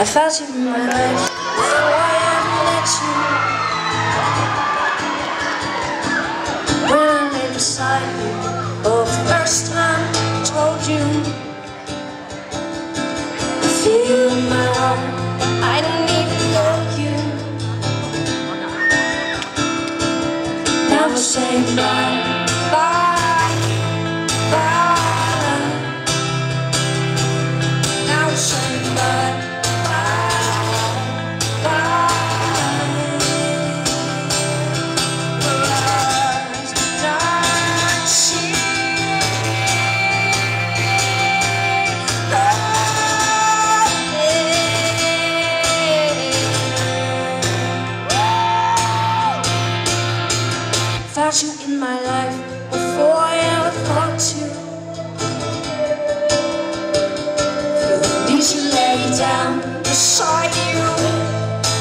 I felt you in my life before I met you. When I lay beside you, oh, first time I told you, I feel in my heart, I don't even know you. Now we're saying bye, Found you in my life before I ever thought to. Feel the need lay down beside you,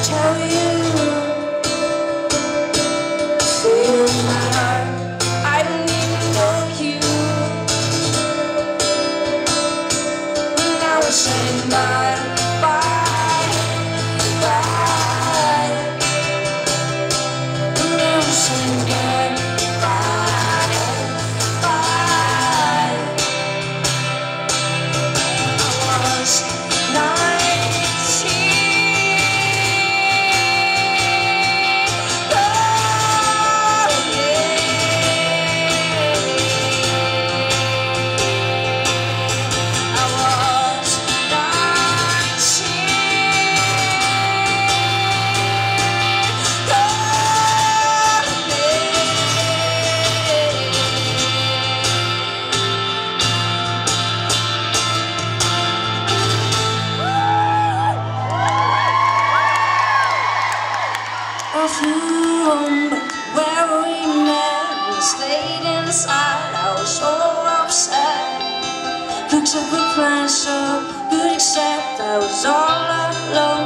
tell you. I flew home to where we met and stayed inside. I was so upset. Looks like we planned so good, except I was all alone.